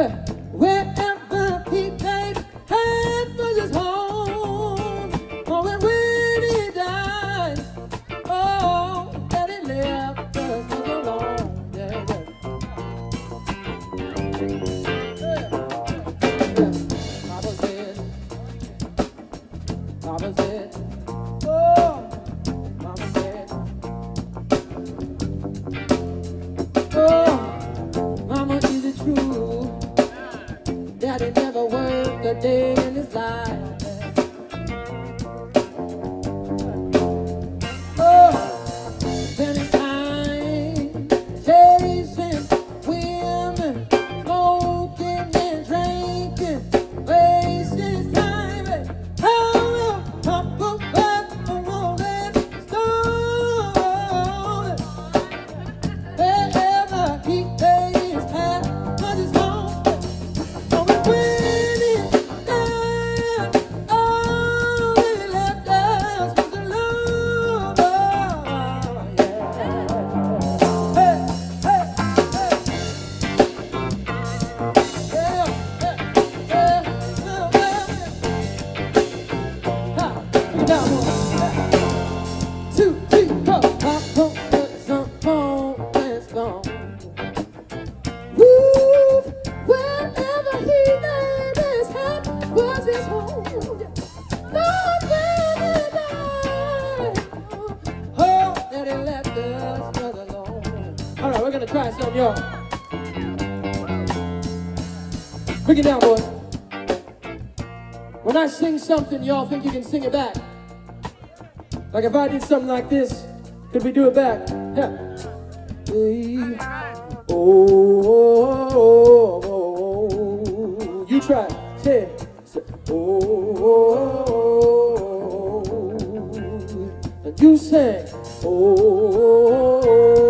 셋. class up, y'all. Quick it down, boy. When I sing something, y'all think you can sing it back. Like if I did something like this, could we do it back? Yeah. Hey. Oh, oh, oh, oh, You try. Say. Say, oh, you say, oh.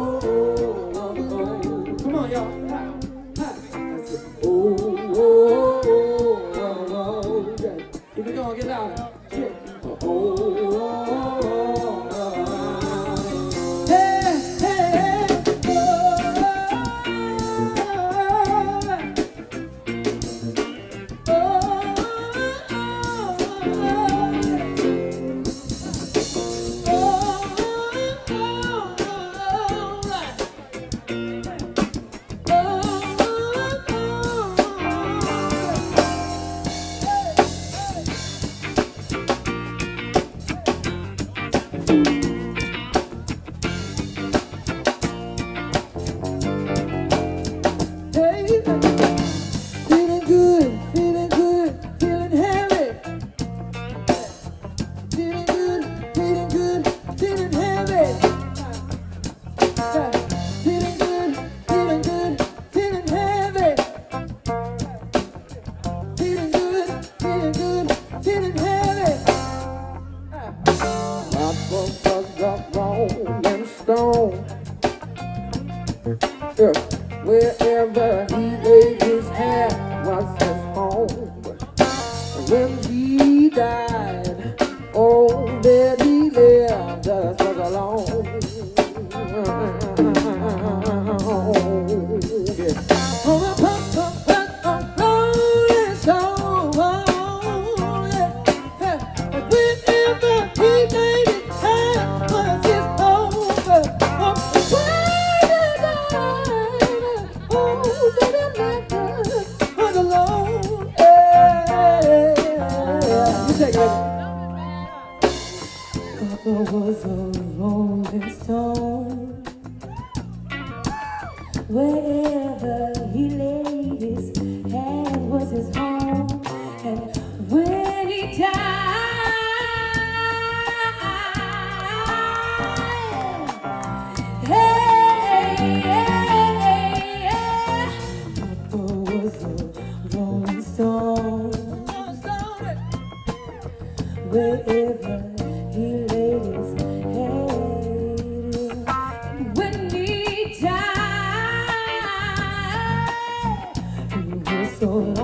Wherever he laid his hand was his home. When he died, all that he left just as alone. was the rolling stone. corazón.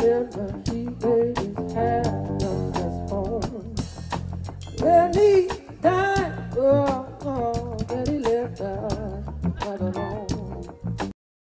whatever she lays hands on us home. Let me